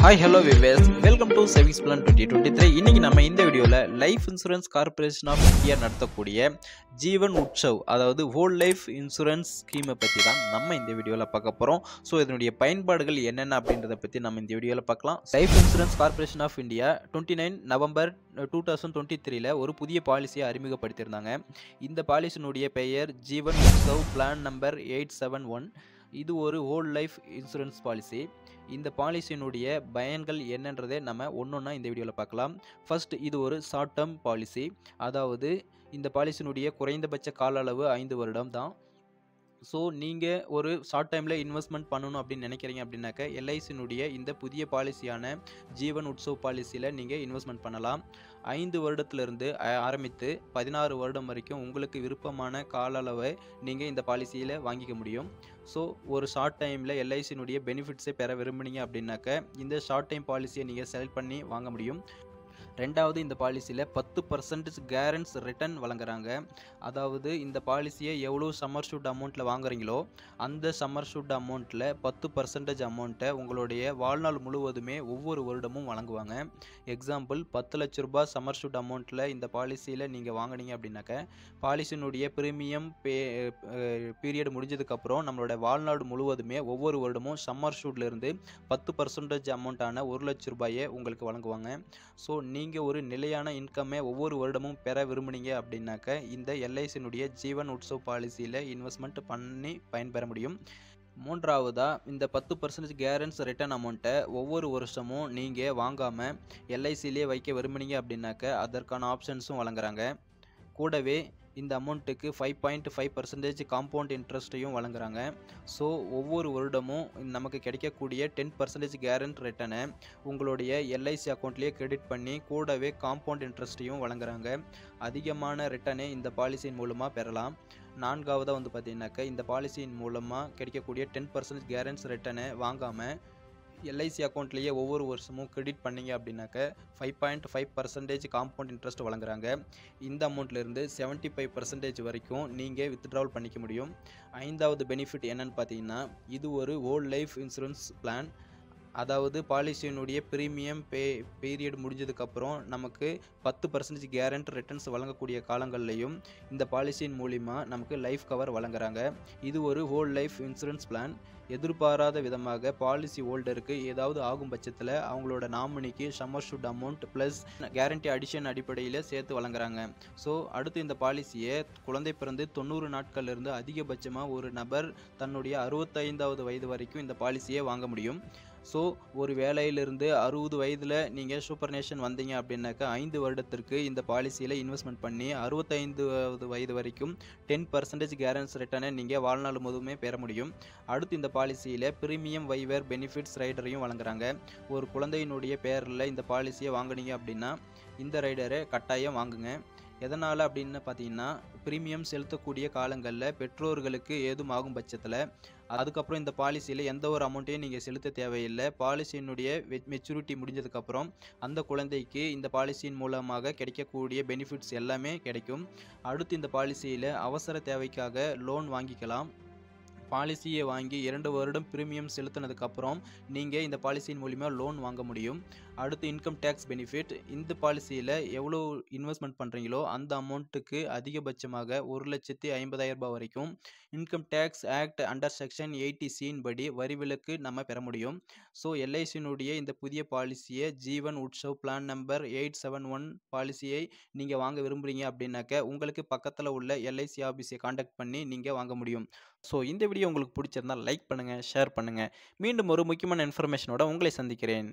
Hi hello viewers welcome to savings plan twenty twenty three இன்றைக்கி நம்ம இந்த வீடியோவில் life insurance corporation of India நடத்தக்கூடிய ஜீவன் உற்சவ் அதாவது ஹோல் லைஃப் இன்சூரன்ஸ் ஸ்கீமை பற்றி தான் நம்ம இந்த வீடியோவில் பார்க்க போகிறோம் ஸோ இதனுடைய பயன்பாடுகள் என்னென்ன அப்படின்றத பற்றி நம்ம இந்த வீடியோவில் பார்க்கலாம். Life insurance corporation of India twenty nine November two thousand twenty த்ரீல ஒரு புதிய பாலிசியை அறிமுகப்படுத்தியிருந்தாங்க. இந்த பாலிசியினுடைய பெயர் Jeevan Utsav plan number eight seven one இது ஒரு ஹோல் லைஃப் இன்சூரன்ஸ் பாலிசி இந்த பாலிசியினுடைய பயன்கள் என்னன்றதை நம்ம ஒன்று ஒன்றா இந்த வீடியோவில் பார்க்கலாம். ஃபர்ஸ்ட் இது ஒரு ஷார்ட் டேர்ம் பாலிசி அதாவது இந்த பாலிசியினுடைய குறைந்தபட்ச கால அளவு ஐந்து வருடம் தான். ஸோ நீங்கள் ஒரு ஷார்ட் டைமில் இன்வெஸ்ட்மெண்ட் பண்ணணும் அப்படின்னு நினைக்கிறீங்க அப்படின்னாக்க எல்ஐசினுடைய இந்த புதிய பாலிசியான ஜீவன் உற்சவ் பாலிசியில் நீங்கள் இன்வெஸ்ட்மெண்ட் பண்ணலாம். ஐந்து வருடத்திலிருந்து ஆ- ஆரம்பித்து பதினாறு வருடம் வரைக்கும் உங்களுக்கு விருப்பமான கால அளவை நீங்கள் இந்த பாலிசியில் வாங்கிக்க முடியும். ஸோ ஒரு ஷார்ட் டைமில் எல்ஐசினுடைய பெனிஃபிட்ஸை பெற விரும்புனீங்க அப்படின்னாக்க இந்த ஷார்ட் டைம் பாலிசியை நீங்கள் செலக்ட் பண்ணி வாங்க முடியும். ரெண்டாவது இந்த பாலிசியில் பத்து பர்சன்டேஜ் கேரண்ட்ஸ் ரிட்டர்ன் வழங்குறாங்க. அதாவது இந்த பாலிசியை எவ்வளோ சம்மர் ஷூட் அமௌண்ட்டில் வாங்குறீங்களோ அந்த சம்மர் ஷூட் அமௌண்ட்டில் பத்து பர்சன்டேஜ் அமௌண்ட்டை உங்களுடைய வாழ்நாள் முழுவதுமே ஒவ்வொரு வருடமும் வழங்குவாங்க. எக்ஸாம்பிள் பத்து லட்ச ரூபாய் சம்மர் ஷூட் அமௌண்ட்டில் இந்த பாலிசியில் நீங்கள் வாங்குனீங்க அப்படின்னாக்க பாலிசியினுடைய ப்ரீமியம் பே பீரியட் முடிஞ்சதுக்கப்புறம் நம்மளோட வாழ்நாள் முழுவதுமே ஒவ்வொரு வருடமும் சம்மர் ஷூட்லேருந்து பத்து பர்சன்டேஜ் அமௌண்ட்டான ஒரு லட்ச ரூபாயை உங்களுக்கு வழங்குவாங்க. ஸோ நீ நீங்கள் ஒரு நிலையான இன்கம்மை ஒவ்வொரு வருடமும் பெற விரும்புனீங்க அப்படின்னாக்க இந்த எல்ஐசியினுடைய ஜீவன் உற்சவ் பாலிசியில் இன்வெஸ்ட்மெண்ட் பண்ணி பயன்பெற முடியும். மூன்றாவதாக இந்த பத்து பர்சன்டேஜ் கேரண்ட்ஸ் ரிட்டர்ன் அமௌண்ட்டை ஒவ்வொரு வருஷமும் நீங்கள் வாங்காமல் எல்ஐசியிலே வைக்க விரும்புனீங்க அப்படின்னாக்க அதற்கான ஆப்ஷன்ஸும் வழங்குறாங்க. கூடவே இந்த அமௌண்ட்டுக்கு five point five percentage compound இன்ட்ரெஸ்ட்டையும் வழங்குறாங்க. ஸோ ஒவ்வொரு வருடமும் நமக்கு கிடைக்கக்கூடிய டென் பர்சன்டேஜ் கேரண்ட் ரிட்டனை உங்களுடைய எல்ஐசி அக்கௌண்ட்லேயே கிரெடிட் பண்ணி கூடவே காம்பவுண்ட் இன்ட்ரெஸ்ட்டையும் வழங்குறாங்க. அதிகமான ரிட்டனை இந்த பாலிசியின் மூலமாக பெறலாம். நான்காவதாக வந்து பார்த்தீங்கன்னாக்க இந்த பாலிசியின் மூலமாக கிடைக்கக்கூடிய டென் பர்சன்டேஜ் கேரண்ட்ஸ் ரிட்டனை வாங்காமல் எல்ஐசி அக்கௌண்ட்லேயே ஒவ்வொரு வருஷமும் கிரெடிட் பண்ணீங்க அப்படின்னாக்க five point five percentage compound interest வழங்குறாங்க. இந்த அமௌண்ட்லேருந்து செவன்ட்டி ஃபைவ் பர்சன்டேஜ் வரைக்கும் நீங்கள் வித்ட்ராவல் பண்ணிக்க முடியும். ஐந்தாவது பெனிஃபிட் என்னன்னு பார்த்தீங்கன்னா இது ஒரு ஓல்ட் லைஃப் இன்சூரன்ஸ் பிளான் அதாவது பாலிசியினுடைய ப்ரீமியம் பே பீரியட் முடிஞ்சதுக்கப்புறம் நமக்கு பத்து பர்சன்டேஜ் கேரண்ட் ரிட்டர்ன்ஸ் வழங்கக்கூடிய காலங்கள்லையும் இந்த பாலிசியின் மூலிமா நமக்கு லைஃப் கவர் வழங்குறாங்க. இது ஒரு ஹோல் லைஃப் இன்சூரன்ஸ் பிளான் எதிர்பாராத விதமாக பாலிசி ஹோல்டருக்கு ஏதாவது ஆகும் பட்சத்தில் அவங்களோட நாமினிக்கு sum assured amount plus guarantee addition அடிப்படையில் சேர்த்து வழங்குறாங்க. ஸோ அடுத்து இந்த பாலிசியை குழந்தை பிறந்து தொண்ணூறு நாட்கள்லேருந்து அதிகபட்சமாக ஒரு நபர் தன்னுடைய அறுபத்தைந்தாவது வயது வரைக்கும் இந்த பாலிசியை வாங்க முடியும். ஸோ ஒரு வேலையிலிருந்து அறுபது வயதில் நீங்கள் சூப்பர் நேஷன் வந்தீங்க அப்படின்னாக்கா ஐந்து வருடத்திற்கு இந்த பாலிசியில் இன்வெஸ்ட்மெண்ட் பண்ணி அறுபத்தைந்தாவது வயது வரைக்கும் டென் பர்சன்டேஜ் கேரண்ட்ஸ் ரிட்டனை நீங்கள் வாழ்நாள் முழுவதுமே பெற முடியும். அடுத்து இந்த பாலிசியில் ப்ரீமியம் வைவர் பெனிஃபிட்ஸ் ரைடரையும் வழங்குறாங்க. ஒரு குழந்தையினுடைய பேரில் இந்த பாலிசியை வாங்குனீங்க அப்படின்னா இந்த ரைடரை கட்டாயம் வாங்குங்க. எதனால் அப்படின்னு பார்த்தீங்கன்னா ப்ரீமியம் செலுத்தக்கூடிய காலங்களில் பெற்றோர்களுக்கு ஏதும் ஆகும் பட்சத்தில் அதுக்கப்புறம் இந்த பாலிசியில் எந்த ஒரு அமௌண்ட்டையும் நீங்கள் செலுத்த தேவையில்லை. பாலிசியினுடைய மெச்சூரிட்டி முடிஞ்சதுக்கப்புறம் அந்த குழந்தைக்கு இந்த பாலிசியின் மூலமாக கிடைக்கக்கூடிய பெனிஃபிட்ஸ் எல்லாமே கிடைக்கும். அடுத்து இந்த பாலிசியில் அவசர தேவைக்காக லோன் வாங்கிக்கலாம். பாலிசியை வாங்கி இரண்டு வருடம் பிரீமியம் செலுத்தினதுக்கப்புறம் நீங்கள் இந்த பாலிசியின் மூலிமா லோன் வாங்க முடியும். அடுத்து இன்கம் டேக்ஸ் பெனிஃபிட் இந்த பாலிசியில் எவ்வளோ இன்வெஸ்ட்மெண்ட் பண்ணுறீங்களோ அந்த அமௌண்ட்டுக்கு அதிகபட்சமாக ஒரு லட்சத்தி ஐம்பதாயிரம் ரூபாய் வரைக்கும் income tax act under section eighty சியின் படி வரி விலக்கு நம்ம பெற முடியும். ஸோ எல்ஐசியினுடைய இந்த புதிய பாலிசியை Jeevan Utsav plan number eight seven one பாலிசியை நீங்கள் வாங்க விரும்புகிறீங்க அப்படின்னாக்க உங்களுக்கு பக்கத்தில் உள்ள எல்ஐசி ஆஃபீஸை காண்டாக்ட் பண்ணி நீங்கள் வாங்க முடியும். ஸோ இந்த வீடியோ உங்களுக்கு பிடிச்சிருந்தால் லைக் பண்ணுங்கள் ஷேர் பண்ணுங்கள் மீண்டும் ஒரு முக்கியமான இன்ஃபர்மேஷனோட உங்களை சந்திக்கிறேன்.